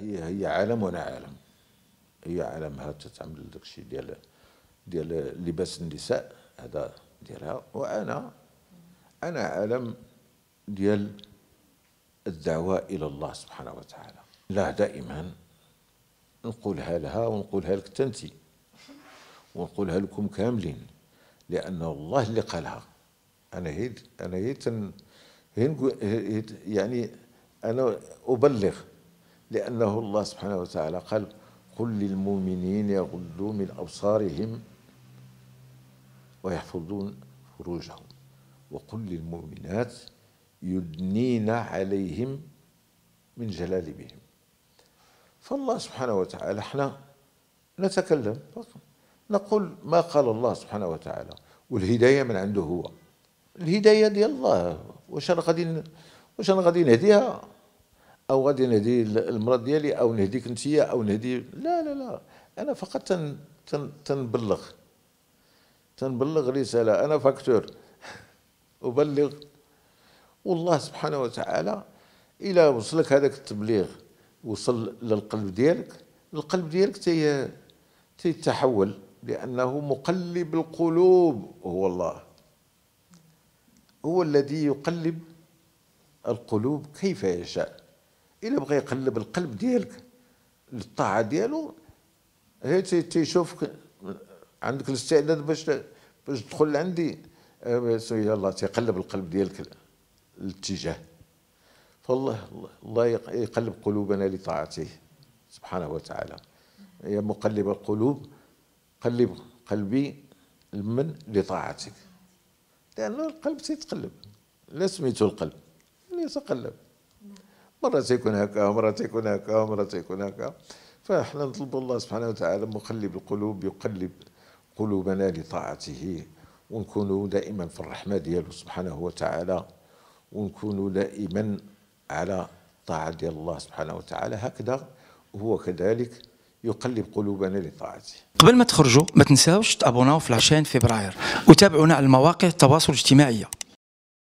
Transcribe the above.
هي هي عالم وأنا عالم. هي عالمها تتعمل داك الشيء ديال ديال لباس النساء هذا ديالها. وأنا أنا عالم ديال الدعوة إلى الله سبحانه وتعالى. لا دائما نقولها لها ونقولها لك تنتي ونقولها لكم كاملين. لأنه الله اللي قالها. أنا هي أنا هي تن هي يعني أنا أبلغ. لأنه الله سبحانه وتعالى قال قل للمؤمنين يغضوا من أبصارهم ويحفظون فروجهم. وقل للمؤمنات يدنين عليهم من جلالبهم. فالله سبحانه وتعالى إحنا نتكلم نقول ما قال الله سبحانه وتعالى. والهداية من عنده هو. الهداية ديال الله. واش أنا غادي واش أنا غادي نهديها؟ أو غادي نهدي المراه ديالي أو نهديك انت أو نهدي لا لا لا. أنا فقط تن تن تنبلغ. تنبلغ رسالة. أنا facteur. أبلغ. والله سبحانه وتعالى إلى وصلك هذاك التبليغ وصل للقلب ديالك. القلب ديالك تي تيتحول لأنه مقلب القلوب. هو الله. هو الذي يقلب القلوب كيف يشاء. إلا بغى يقلب القلب ديالك للطاعة ديالو. هي تيشوف عندك الاستعداد باش باش تدخل عندي آه، يلا تيقلب القلب ديالك الاتجاه. فالله الله يقلب قلوبنا لطاعته سبحانه وتعالى. يا مقلب القلوب قلب قلبي من لطاعتك. لأن القلب تيتقلب لا سميتو القلب يتقلب مرة تيكون هكا ومرة تيكون هكا ومرة تيكون هكا فاحنا نطلب الله سبحانه وتعالى مقلب القلوب يقلب قلوبنا لطاعته. ونكونوا دائما في الرحمة ديالو سبحانه وتعالى. ونكونوا دائما على طاعة ديال الله سبحانه وتعالى. هكذا هو كذلك يقلب قلوبنا لطاعته. قبل ما تخرجوا ما تنساوش تابوناو في العشرين فبراير. وتابعونا على المواقع التواصل الاجتماعي.